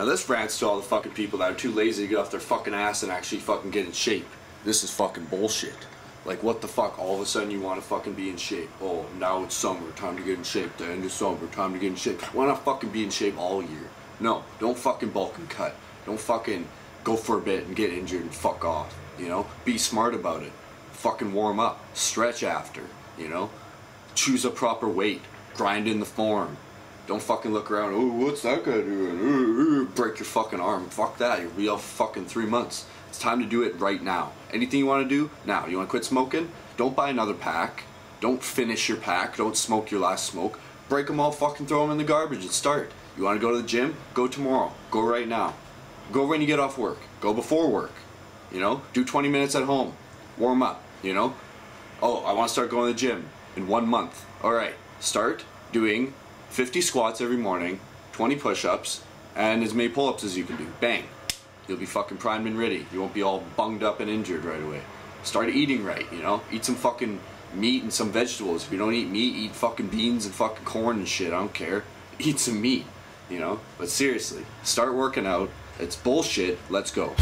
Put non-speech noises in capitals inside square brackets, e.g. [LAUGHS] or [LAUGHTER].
Now this rants to all the fucking people that are too lazy to get off their fucking ass and actually fucking get in shape. This is fucking bullshit. Like what the fuck? All of a sudden you want to fucking be in shape. Oh, now it's summer, time to get in shape. The end of summer, time to get in shape. Why not fucking be in shape all year? No, don't fucking bulk and cut. Don't fucking go for a bit and get injured and fuck off. You know, be smart about it. Fucking warm up, stretch after. You know, choose a proper weight, grind in the form. Don't fucking look around. Oh, what's that guy doing? Ooh, ooh, break your fucking arm. Fuck that. You'll be off fucking three months. It's time to do it right now. Anything you want to do now. You want to quit smoking? Don't buy another pack. Don't finish your pack. Don't smoke your last smoke. Break them all. Fucking throw them in the garbage and start. You want to go to the gym? Go tomorrow. Go right now. Go when you get off work. Go before work. You know, do 20 minutes at home. Warm up. You know. Oh, I want to start going to the gym in one month. All right. Start doing 50 squats every morning, 20 push-ups, and as many pull-ups as you can do. Bang. You'll be fucking primed and ready. You won't be all bunged up and injured right away. Start eating right, you know? Eat some fucking meat and some vegetables. If you don't eat meat, eat fucking beans and fucking corn and shit. I don't care. [LAUGHS] Eat some meat, you know? But seriously, start working out. It's bullshit. Let's go.